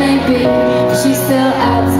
Maybe she's still out.